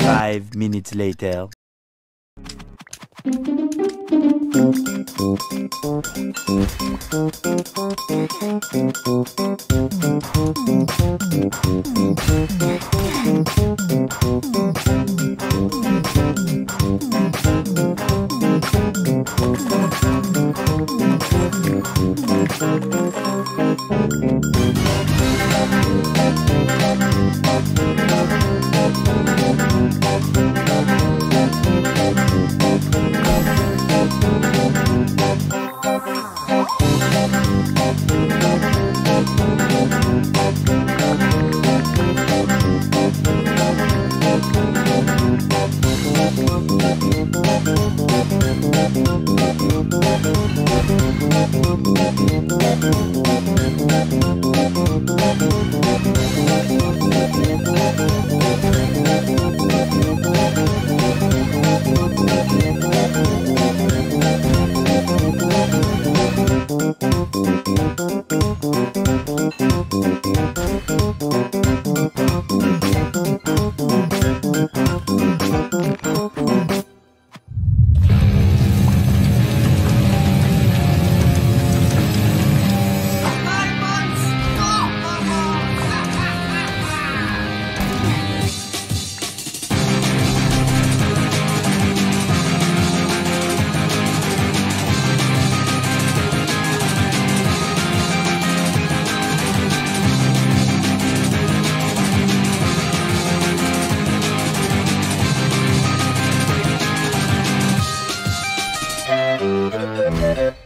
Five minutes later. Thank you. Thank you. Música